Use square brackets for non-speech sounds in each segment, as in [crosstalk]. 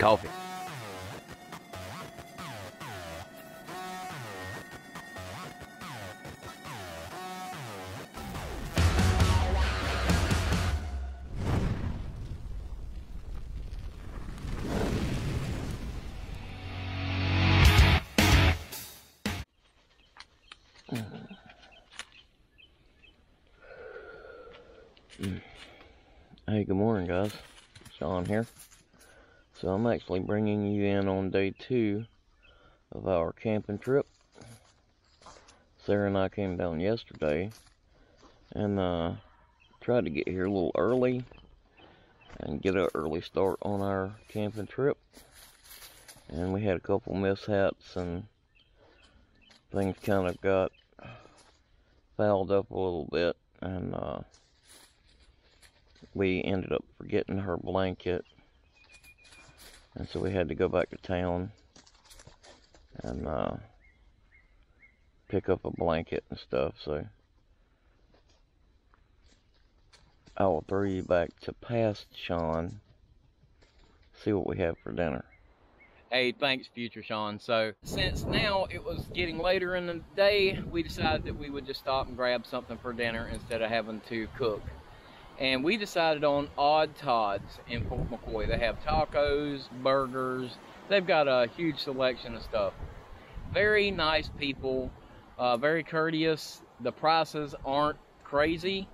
Coffee. Hey, good morning, guys. Sean here. So I'm actually bringing you in on day two of our camping trip. Sarah and I came down yesterday and uh, tried to get here a little early and get an early start on our camping trip. And we had a couple mishaps and things kind of got fouled up a little bit and uh, we ended up forgetting her blanket and so we had to go back to town and uh, pick up a blanket and stuff so I will throw you back to past Sean see what we have for dinner Hey, thanks, Future Sean. So, since now it was getting later in the day, we decided that we would just stop and grab something for dinner instead of having to cook. And we decided on Odd Tods in Fort McCoy. They have tacos, burgers, they've got a huge selection of stuff. Very nice people, uh, very courteous. The prices aren't crazy,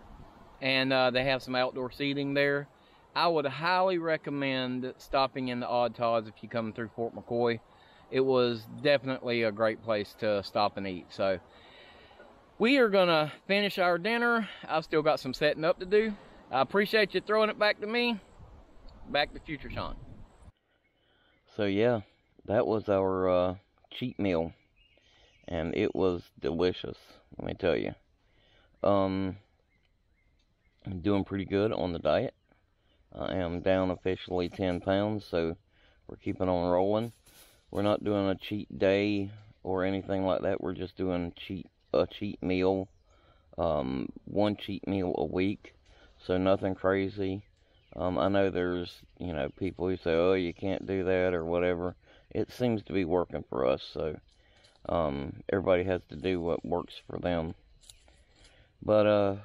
and uh, they have some outdoor seating there. I would highly recommend stopping in the Odd Tods if you come through Fort McCoy. It was definitely a great place to stop and eat. So we are gonna finish our dinner. I've still got some setting up to do. I appreciate you throwing it back to me. Back to future Sean. So yeah, that was our uh, cheat meal, and it was delicious. Let me tell you. Um, I'm doing pretty good on the diet. I am down officially 10 pounds, so we're keeping on rolling. We're not doing a cheat day or anything like that. We're just doing cheat a cheat meal, um, one cheat meal a week. So nothing crazy. Um, I know there's you know people who say, oh, you can't do that or whatever. It seems to be working for us, so um, everybody has to do what works for them. But uh,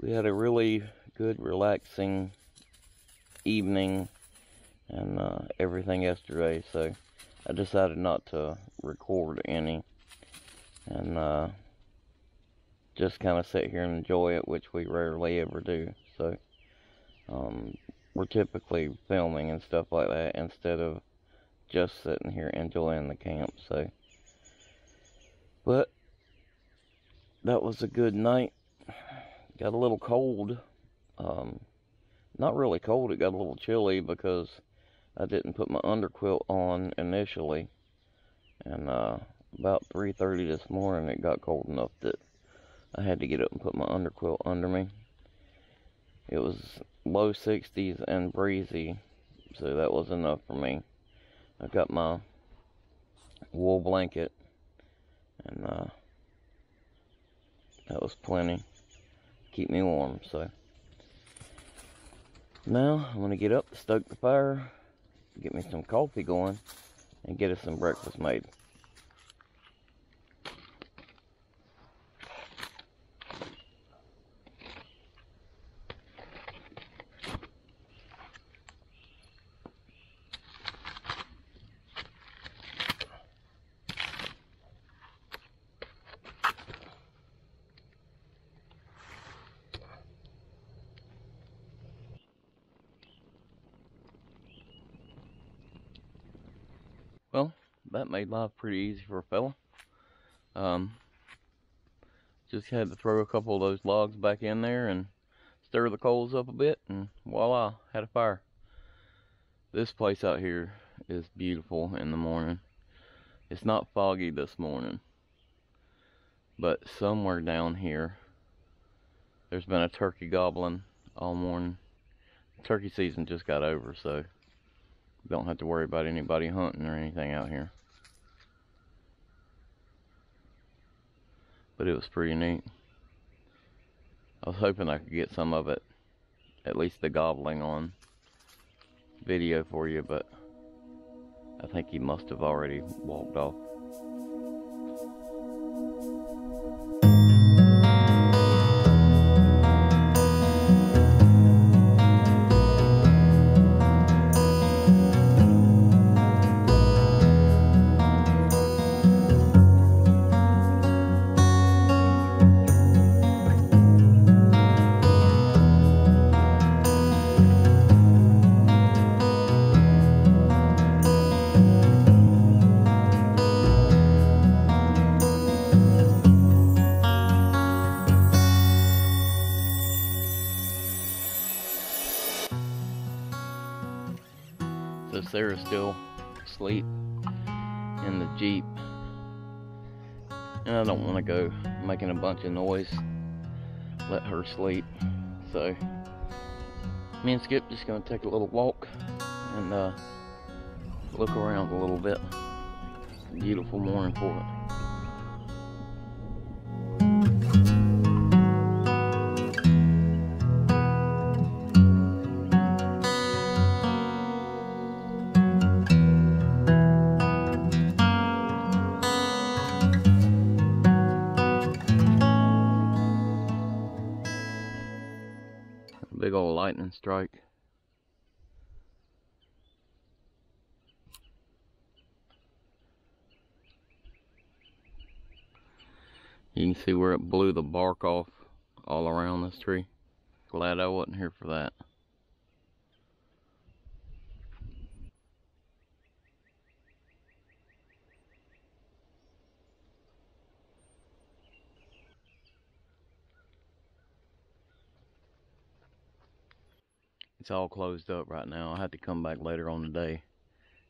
we had a really good, relaxing evening and uh, everything yesterday, so I decided not to record any and uh, just kind of sit here and enjoy it, which we rarely ever do. So um, we're typically filming and stuff like that instead of just sitting here enjoying the camp. So, but that was a good night. Got a little cold. Um, not really cold, it got a little chilly because I didn't put my underquilt on initially. And uh, about 3.30 this morning, it got cold enough that I had to get up and put my underquilt under me. It was low 60s and breezy, so that was enough for me. I've got my wool blanket, and uh, that was plenty. Keep me warm, so. Now, I'm going to get up, stoke the fire, get me some coffee going, and get us some breakfast made. Well, that made life pretty easy for a fella. Um, just had to throw a couple of those logs back in there and stir the coals up a bit, and voila, had a fire. This place out here is beautiful in the morning. It's not foggy this morning, but somewhere down here, there's been a turkey gobbling all morning. Turkey season just got over, so don't have to worry about anybody hunting or anything out here. But it was pretty neat. I was hoping I could get some of it, at least the gobbling on video for you, but I think he must have already walked off. Go making a bunch of noise. Let her sleep. So me and Skip just gonna take a little walk and uh, look around a little bit. Beautiful morning for it. Strike. You can see where it blew the bark off all around this tree. Glad I wasn't here for that. It's all closed up right now. I have to come back later on today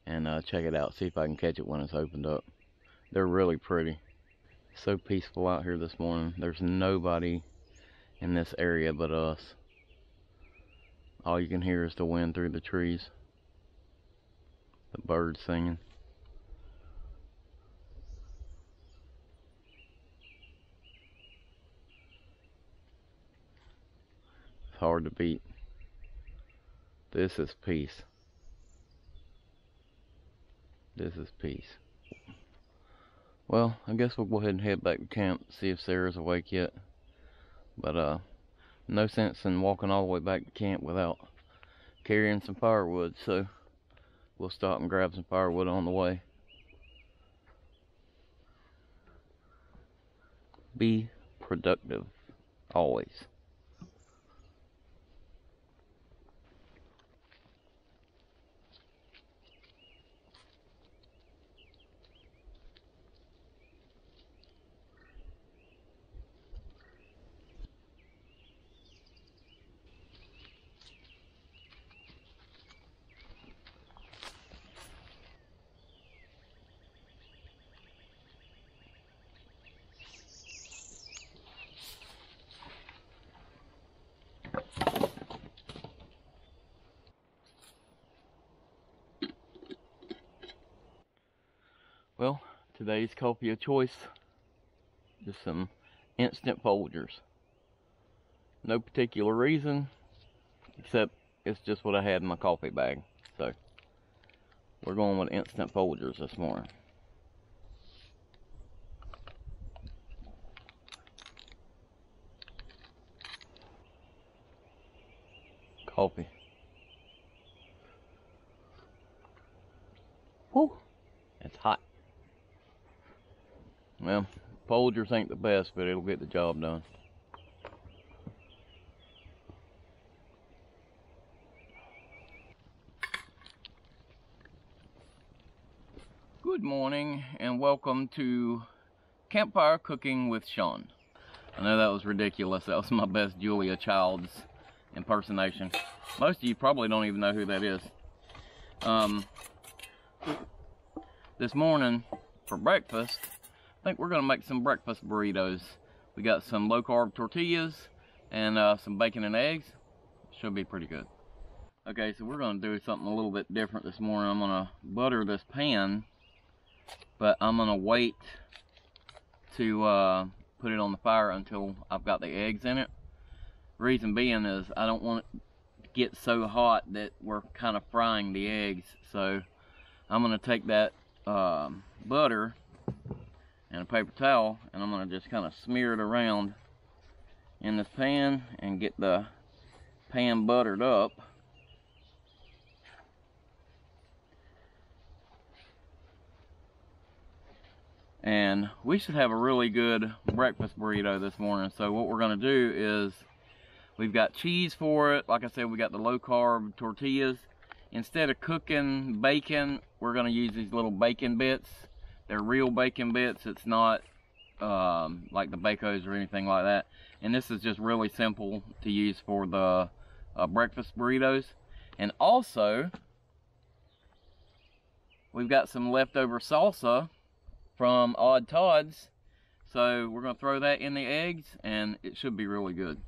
and uh, check it out, see if I can catch it when it's opened up. They're really pretty. So peaceful out here this morning. There's nobody in this area but us. All you can hear is the wind through the trees. The birds singing. It's hard to beat. This is peace. This is peace. Well, I guess we'll go ahead and head back to camp, see if Sarah's awake yet. But, uh, no sense in walking all the way back to camp without carrying some firewood, so we'll stop and grab some firewood on the way. Be productive, always. Well, today's coffee of choice, just some instant Folgers. No particular reason, except it's just what I had in my coffee bag. So, we're going with instant Folgers this morning. Coffee. Whew, it's hot. Well, Folgers ain't the best, but it'll get the job done. Good morning and welcome to Campfire Cooking with Sean. I know that was ridiculous. That was my best Julia Childs impersonation. Most of you probably don't even know who that is. Um, this morning for breakfast, I think we're gonna make some breakfast burritos. We got some low carb tortillas and uh, some bacon and eggs. Should be pretty good. Okay, so we're gonna do something a little bit different this morning. I'm gonna butter this pan, but I'm gonna wait to uh, put it on the fire until I've got the eggs in it. Reason being is I don't want it to get so hot that we're kind of frying the eggs. So I'm gonna take that um, butter and a paper towel and I'm gonna just kind of smear it around in this pan and get the pan buttered up. And we should have a really good breakfast burrito this morning. So what we're gonna do is, we've got cheese for it. Like I said, we got the low carb tortillas. Instead of cooking bacon, we're gonna use these little bacon bits. They're real bacon bits. It's not um, like the Bacos or anything like that. And this is just really simple to use for the uh, breakfast burritos. And also, we've got some leftover salsa from Odd Todd's. So we're gonna throw that in the eggs and it should be really good.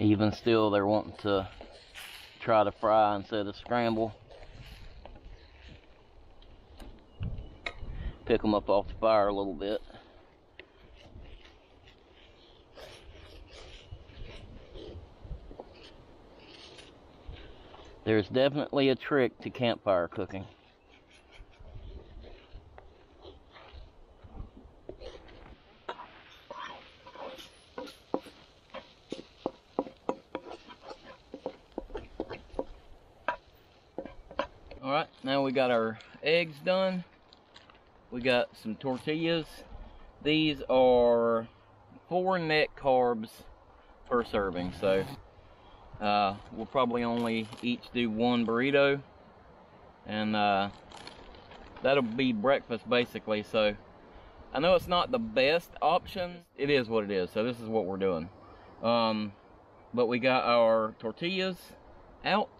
Even still, they're wanting to try to fry instead of scramble. Pick them up off the fire a little bit. There's definitely a trick to campfire cooking. All right, now we got our eggs done. We got some tortillas. These are four net carbs per serving, so uh, we'll probably only each do one burrito, and uh, that'll be breakfast basically. So I know it's not the best option. It is what it is. So this is what we're doing. Um, but we got our tortillas out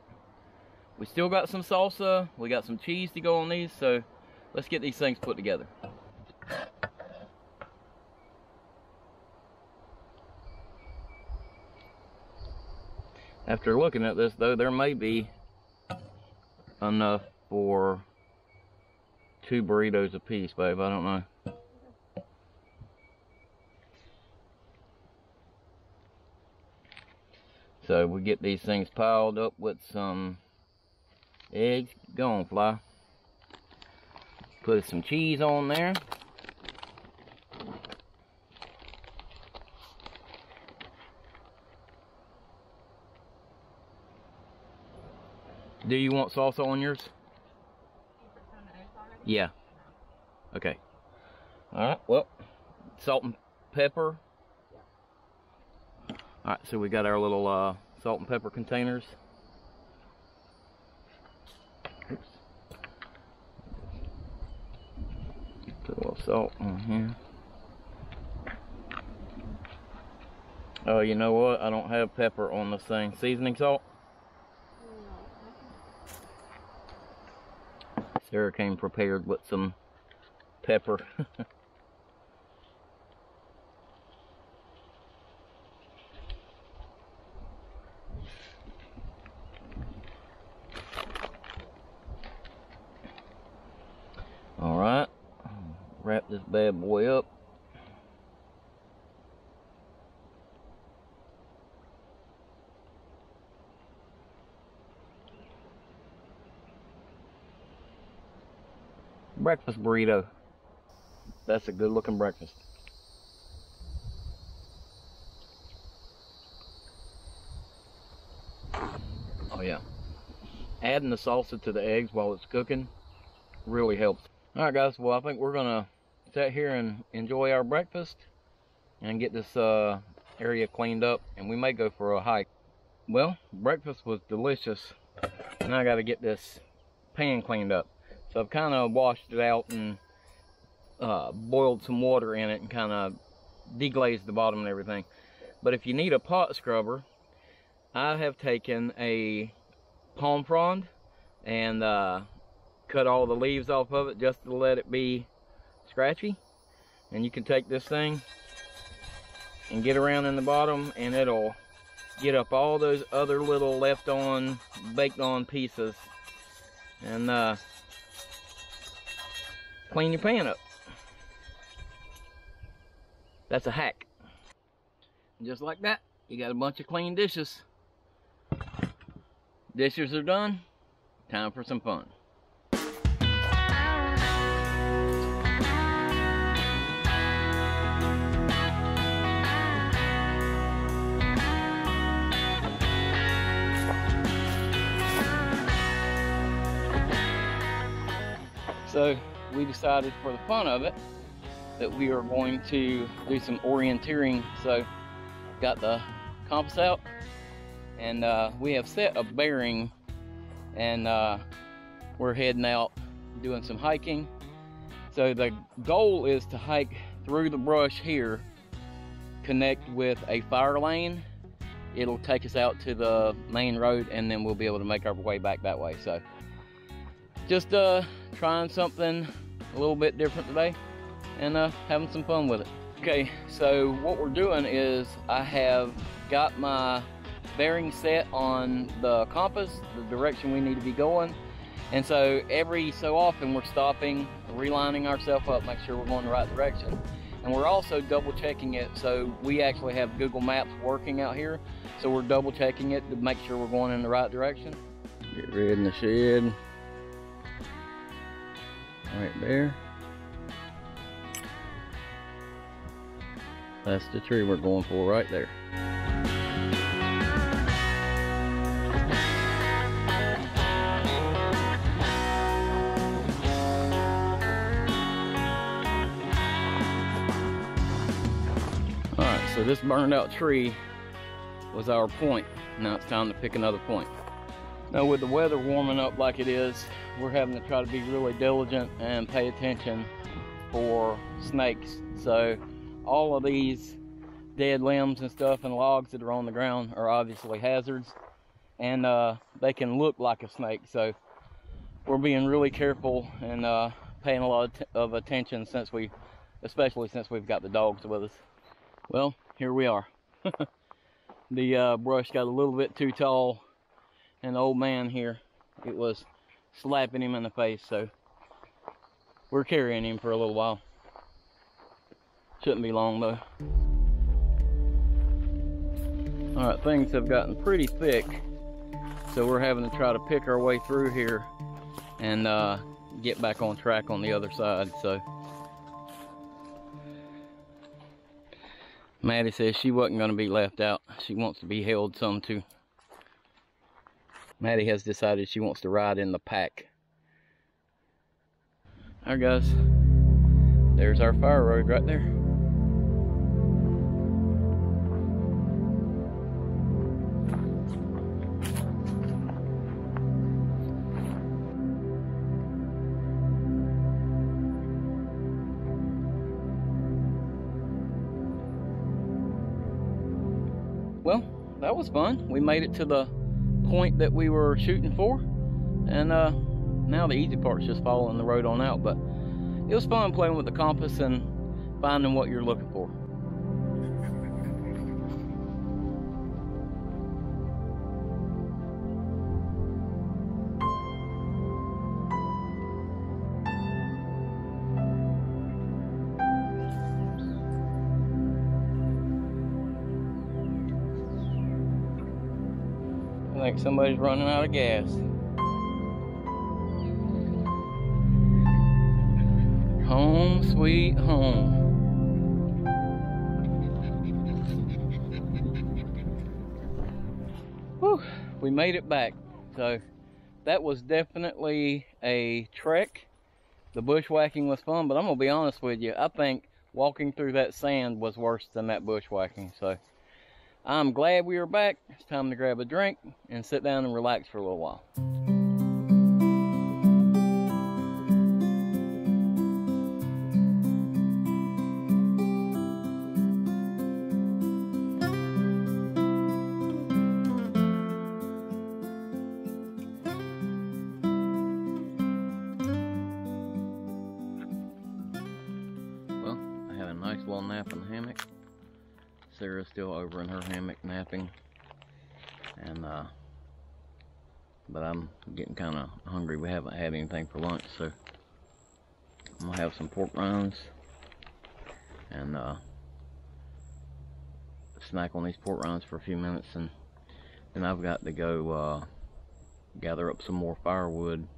we still got some salsa. We got some cheese to go on these. So let's get these things put together. After looking at this though, there may be enough for two burritos apiece, babe. I don't know. So we get these things piled up with some eggs. Go on, fly. Put some cheese on there. Do you want salsa on yours? Yeah. Okay. Alright, well, salt and pepper. Alright, so we got our little uh, salt and pepper containers. Oops. Put a little salt on here. Oh, you know what? I don't have pepper on this thing. Seasoning salt? Sarah came prepared with some pepper. [laughs] All right, wrap this bad boy up. Breakfast burrito. That's a good looking breakfast. Oh yeah. Adding the salsa to the eggs while it's cooking really helps. Alright guys, well I think we're gonna sit here and enjoy our breakfast and get this uh, area cleaned up and we may go for a hike. Well, breakfast was delicious. Now I gotta get this pan cleaned up. So I've kind of washed it out and uh, boiled some water in it and kind of deglazed the bottom and everything. But if you need a pot scrubber, I have taken a palm frond and uh, cut all the leaves off of it just to let it be scratchy. And you can take this thing and get around in the bottom and it'll get up all those other little left on, baked on pieces. And uh, clean your pan up. That's a hack. And just like that, you got a bunch of clean dishes. Dishes are done. Time for some fun. So we decided for the fun of it that we are going to do some orienteering. So got the compass out and uh, we have set a bearing and uh, we're heading out doing some hiking. So the goal is to hike through the brush here, connect with a fire lane. It'll take us out to the main road and then we'll be able to make our way back that way. So just uh, trying something a little bit different today and uh, having some fun with it. Okay, so what we're doing is I have got my bearing set on the compass, the direction we need to be going. And so every so often we're stopping, relining ourselves up, make sure we're going the right direction. And we're also double checking it. So we actually have Google Maps working out here. So we're double checking it to make sure we're going in the right direction. Get rid in the shed right there. That's the tree we're going for right there. Alright, so this burned out tree was our point. Now it's time to pick another point. Now with the weather warming up like it is, we're having to try to be really diligent and pay attention for snakes. So all of these dead limbs and stuff and logs that are on the ground are obviously hazards and uh, they can look like a snake. So we're being really careful and uh, paying a lot of attention since we, especially since we've got the dogs with us. Well, here we are. [laughs] the uh, brush got a little bit too tall and the old man here, it was slapping him in the face, so we're carrying him for a little while. Shouldn't be long though. All right, things have gotten pretty thick, so we're having to try to pick our way through here and uh, get back on track on the other side. So Maddie says she wasn't going to be left out. She wants to be held some too. Maddie has decided she wants to ride in the pack. All right, guys. There's our fire road right there. well, that was fun. We made it to the point that we were shooting for. And uh, now the easy part's just following the road on out. But it was fun playing with the compass and finding what you're looking for. Think somebody's running out of gas. Home sweet home. Whew, we made it back. So that was definitely a trek. The bushwhacking was fun, but I'm gonna be honest with you. I think walking through that sand was worse than that bushwhacking. So I'm glad we are back. It's time to grab a drink and sit down and relax for a little while. Kind of hungry. We haven't had anything for lunch, so I'm gonna have some pork rinds and, uh, snack on these pork rinds for a few minutes and then I've got to go, uh, gather up some more firewood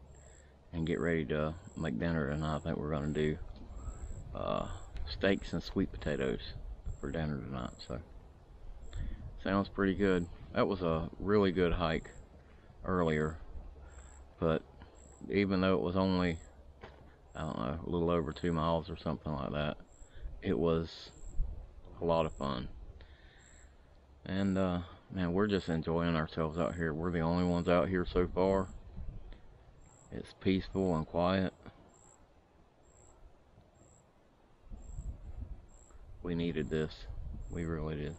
and get ready to make dinner tonight. I think we're gonna do, uh, steaks and sweet potatoes for dinner tonight. So sounds pretty good. That was a really good hike earlier, but even though it was only I don't know a little over two miles or something like that, it was a lot of fun. And uh, man, we're just enjoying ourselves out here. We're the only ones out here so far. It's peaceful and quiet. we needed this. We really did.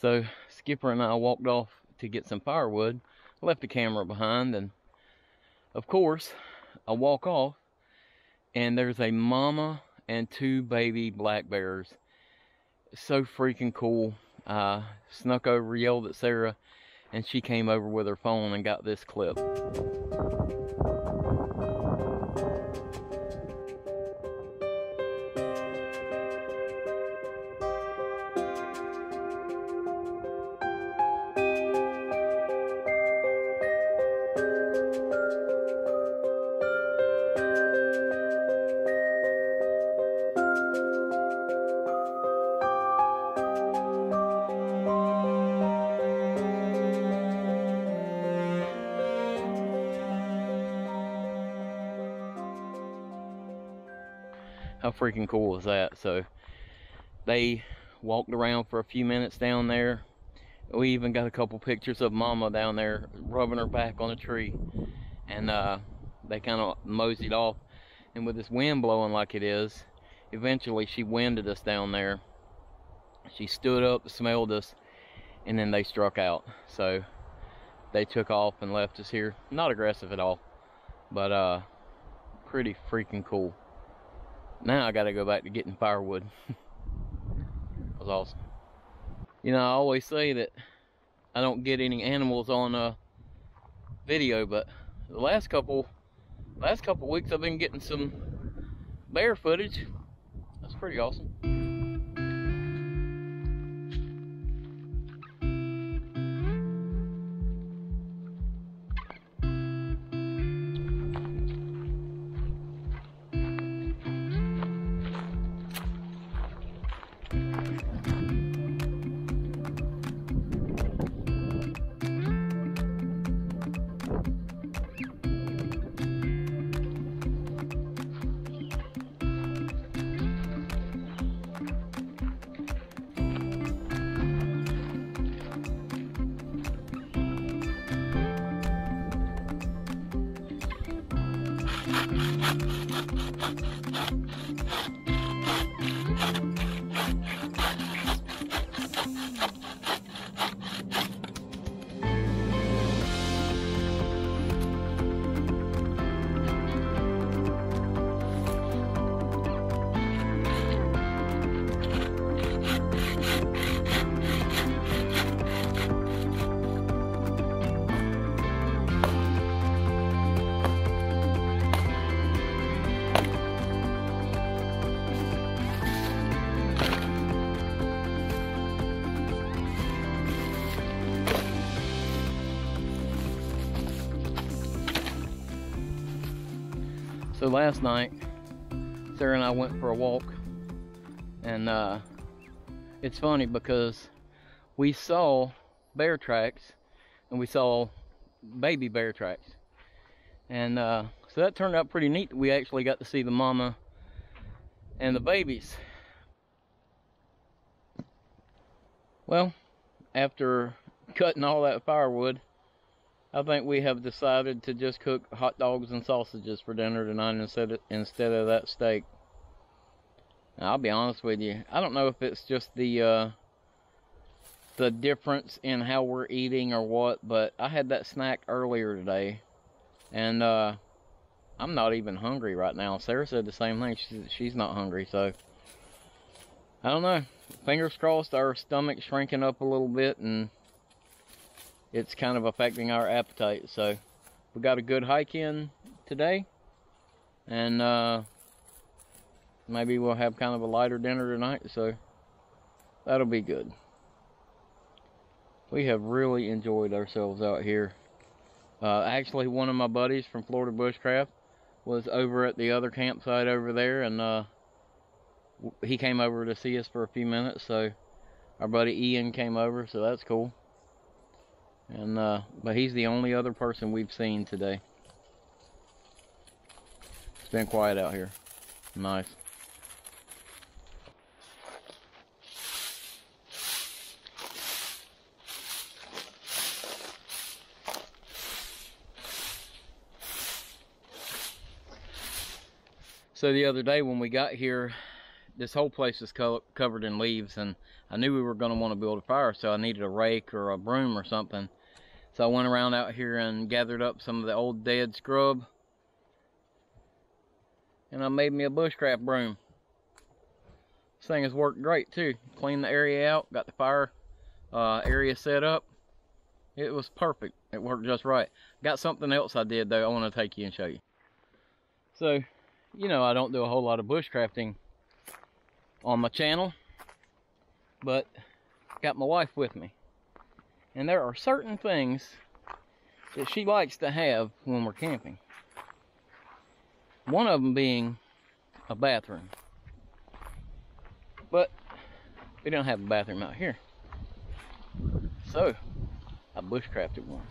So Skipper and I walked off to get some firewood. Left the camera behind and of course I walk off and there's a mama and two baby black bears. So freaking cool. I snuck over, yelled at Sarah, and she came over with her phone and got this clip. Cool is that? So they walked around for a few minutes down there. We even got a couple pictures of Mama down there rubbing her back on a tree. And uh, they kind of moseyed off. And with this wind blowing like it is, eventually she winded us down there. She stood up, smelled us, and then they struck out. So they took off and left us here. Not aggressive at all, but uh, pretty freaking cool. Now I gotta go back to getting firewood. [laughs] that was awesome. You know, I always say that I don't get any animals on uh, video, but the last couple last couple weeks I've been getting some bear footage. That's pretty awesome. Last night, Sarah and I went for a walk, and uh, it's funny because we saw bear tracks, and we saw baby bear tracks, and uh, so that turned out pretty neat. We actually got to see the mama and the babies. Well, after cutting all that firewood, I think we have decided to just cook hot dogs and sausages for dinner tonight instead of, instead of that steak. Now, I'll be honest with you. I don't know if it's just the uh, the difference in how we're eating or what, but I had that snack earlier today, and uh, I'm not even hungry right now. Sarah said the same thing. She, she's not hungry, so I don't know. Fingers crossed, our stomach's shrinking up a little bit, and it's kind of affecting our appetite. So we got a good hike in today, and uh, maybe we'll have kind of a lighter dinner tonight. So that'll be good. We have really enjoyed ourselves out here. Uh, actually, one of my buddies from Florida Bushcraft was over at the other campsite over there, and uh, he came over to see us for a few minutes. So our buddy Ian came over, so that's cool. And uh, but he's the only other person we've seen today. It's been quiet out here. Nice. So the other day when we got here, this whole place is co covered in leaves and I knew we were going to want to build a fire so I needed a rake or a broom or something. So I went around out here and gathered up some of the old dead scrub. And I made me a bushcraft broom. This thing has worked great too. Cleaned the area out, got the fire uh, area set up. It was perfect. It worked just right. Got something else I did though I want to take you and show you. So, you know I don't do a whole lot of bushcrafting on my channel. But got my wife with me. And there are certain things that she likes to have when we're camping. One of them being a bathroom. But we don't have a bathroom out here. So, I bushcrafted one.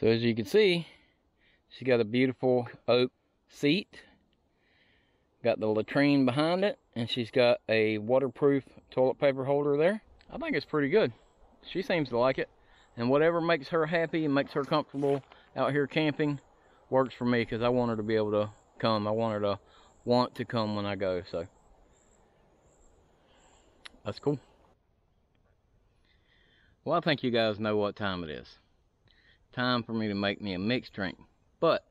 So as you can see, she got a beautiful oak seat Got the latrine behind it, and she's got a waterproof toilet paper holder there. I think it's pretty good. She seems to like it. And whatever makes her happy and makes her comfortable out here camping works for me because I want her to be able to come. I want her to want to come when I go. So that's cool. Well, I think you guys know what time it is. Time for me to make me a mixed drink. But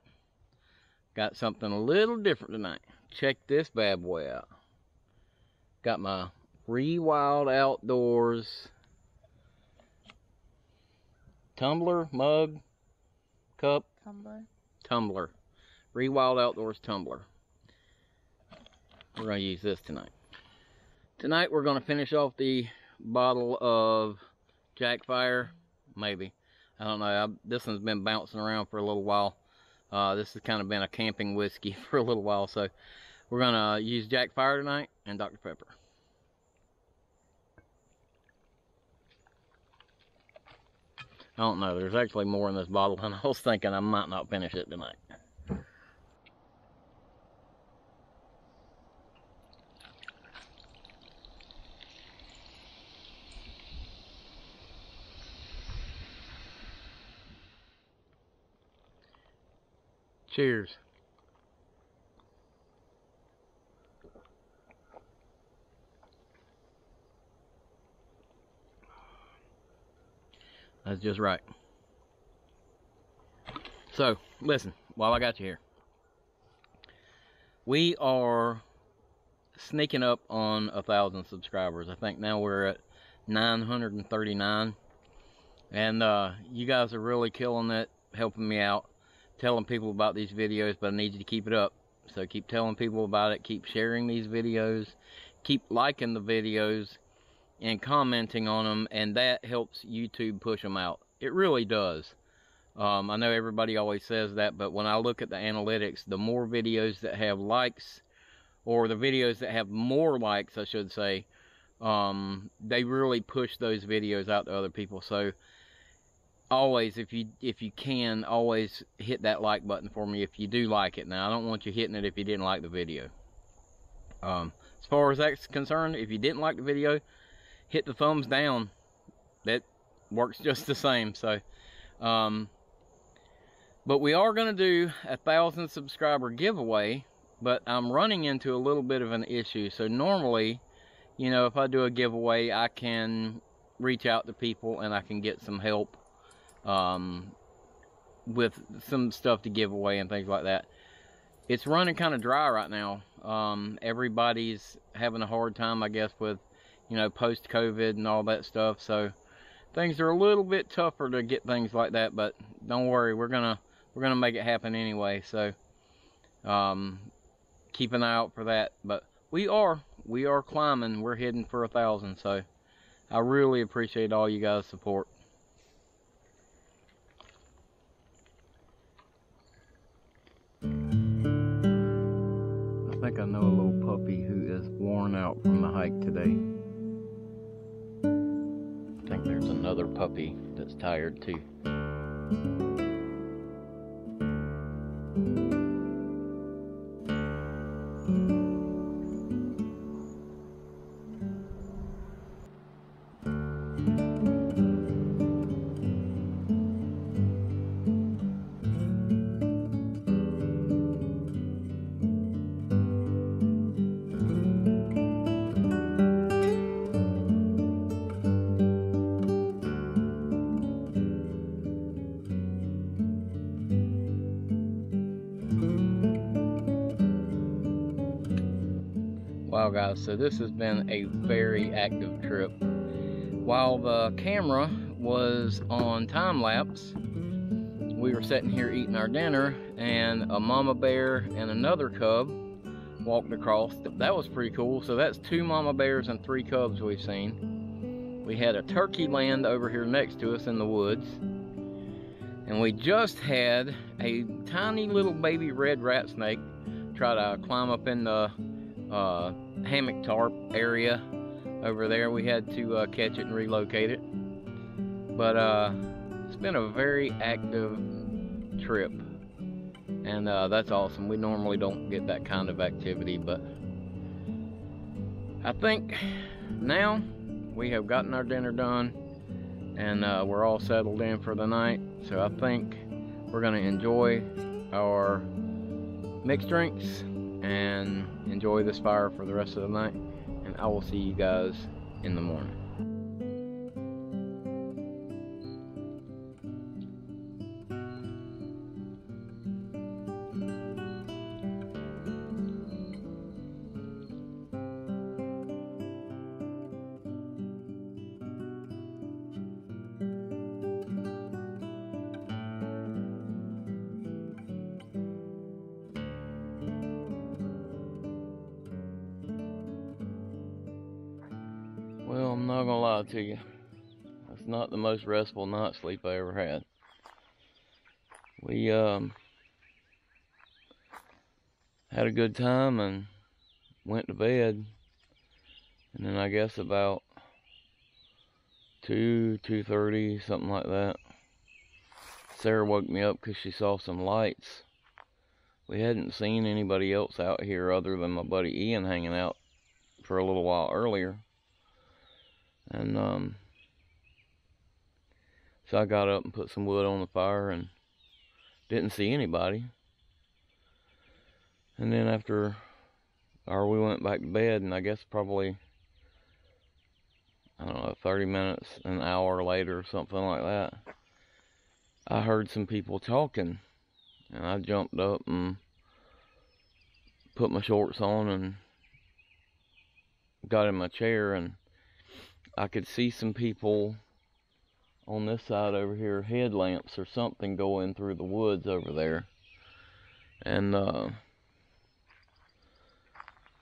got something a little different tonight check this bad boy out. Got my ReWyld Outdoors tumbler, mug, cup, tumbler. Tumbler. ReWyld Outdoors tumbler. We're going to use this tonight. Tonight we're going to finish off the bottle of Jack Fire. Maybe. I don't know. I, this one's been bouncing around for a little while. Uh, this has kind of been a camping whiskey [laughs] for a little while, so we're gonna use Jack Fire tonight and Dr. Pepper. I don't know, there's actually more in this bottle than I was thinking I might not finish it tonight. Cheers. That's just right. So, listen, while I got you here. We are sneaking up on a thousand subscribers. I think now we're at 939. And uh, you guys are really killing it, helping me out, telling people about these videos, but I need you to keep it up. So keep telling people about it, keep sharing these videos, keep liking the videos, and commenting on them, and that helps YouTube push them out. It really does. Um, I know everybody always says that, but when I look at the analytics, the more videos that have likes, or the videos that have more likes, I should say, um, they really push those videos out to other people. So always, if you if you can, always hit that like button for me if you do like it. Now, I don't want you hitting it if you didn't like the video. Um, as far as that's concerned, if you didn't like the video, hit the thumbs down. That works just the same. So, um, but we are going to do a thousand subscriber giveaway, but I'm running into a little bit of an issue. So normally, you know, if I do a giveaway, I can reach out to people and I can get some help um, with some stuff to give away and things like that. It's running kind of dry right now. Um, everybody's having a hard time, I guess, with, you know, post-COVID and all that stuff. So things are a little bit tougher to get things like that, but don't worry, we're gonna we're gonna make it happen anyway. So um, keep an eye out for that. But we are we are climbing. We're heading for a thousand. So I really appreciate all you guys' support. I think I know a little puppy who is worn out from the hike today. I think there's another puppy that's tired too. So this has been a very active trip. While the camera was on time lapse, we were sitting here eating our dinner and a mama bear and another cub walked across. That was pretty cool. So that's two mama bears and three cubs we've seen. We had a turkey land over here next to us in the woods. And we just had a tiny little baby red rat snake try to climb up in the uh, hammock tarp area over there. We had to uh, catch it and relocate it. But uh, it's been a very active trip. And uh, that's awesome. We normally don't get that kind of activity, but I think now we have gotten our dinner done and uh, we're all settled in for the night. So I think we're going to enjoy our mixed drinks and enjoy this fire for the rest of the night. And I will see you guys in the morning. Not gonna lie to you. That's not the most restful night sleep I ever had. We um had a good time and went to bed. And then I guess about two, two thirty, something like that. Sarah woke me up because she saw some lights. We hadn't seen anybody else out here other than my buddy Ian hanging out for a little while earlier. And um, so I got up and put some wood on the fire and didn't see anybody. And then after, or we went back to bed, and I guess probably, I don't know, 30 minutes, an hour later, or something like that, I heard some people talking. And I jumped up and put my shorts on and got in my chair and I could see some people on this side over here, headlamps or something going through the woods over there. And uh,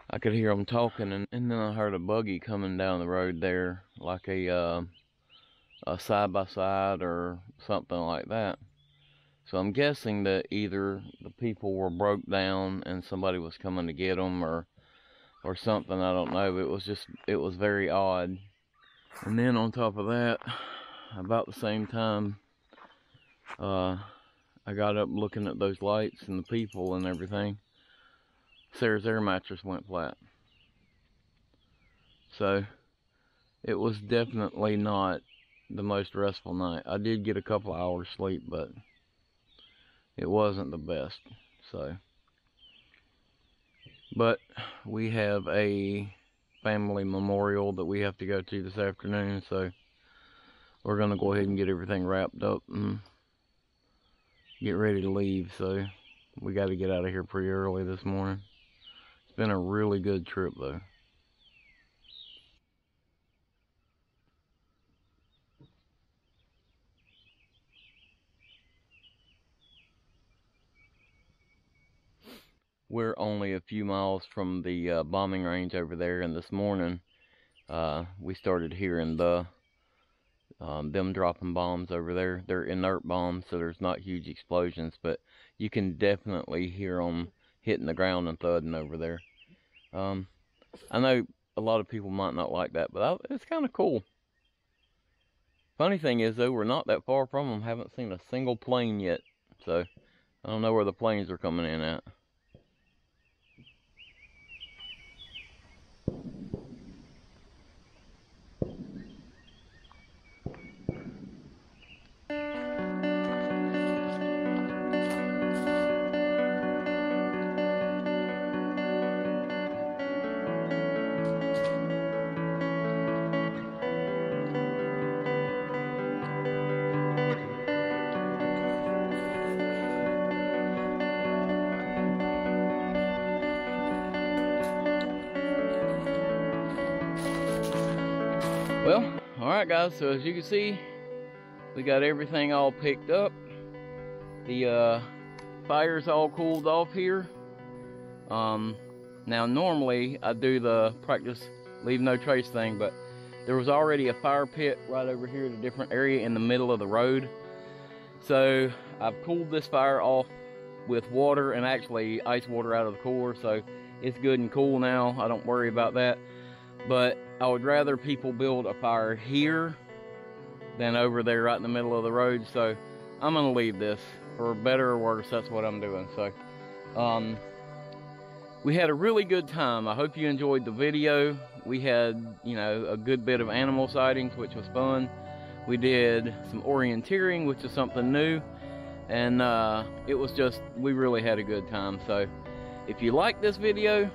I could hear them talking, and, and, then I heard a buggy coming down the road there, like a uh, a side by side or something like that. So I'm guessing that either the people were broke down and somebody was coming to get them, or or something. I don't know. It was just it was very odd. And then on top of that, about the same time, uh, I got up looking at those lights and the people and everything. Sarah's air mattress went flat. So it was definitely not the most restful night. I did get a couple hours sleep, but it wasn't the best. So, but we have a family memorial that we have to go to this afternoon, so we're gonna go ahead and get everything wrapped up and get ready to leave. So we got to get out of here pretty early this morning. It's been a really good trip though. We're only a few miles from the uh, bombing range over there, and this morning uh, we started hearing the um, them dropping bombs over there. They're inert bombs, so there's not huge explosions, but you can definitely hear them hitting the ground and thudding over there. Um, I know a lot of people might not like that, but I, it's kind of cool. Funny thing is, though, we're not that far from them. Haven't seen a single plane yet, so I don't know where the planes are coming in at. Guys, so as you can see, we got everything all picked up. The uh, fire's all cooled off here. Um, now normally I do the practice leave no trace thing, but there was already a fire pit right over here at a different area in the middle of the road. So I've cooled this fire off with water and actually ice water out of the core so it's good and cool now. I don't worry about that. But I would rather people build a fire here than over there right in the middle of the road. So I'm going to leave this. For better or worse, that's what I'm doing. So um, we had a really good time. I hope you enjoyed the video. We had, you know, a good bit of animal sightings, which was fun. We did some orienteering, which is something new. And uh, it was just, we really had a good time. So if you like this video,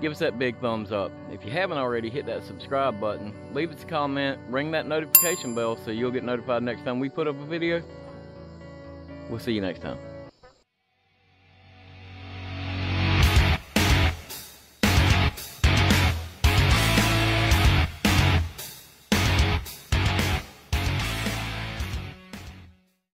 give us that big thumbs up. If you haven't already, hit that subscribe button. Leave us a comment. Ring that notification bell so you'll get notified next time we put up a video. We'll see you next time.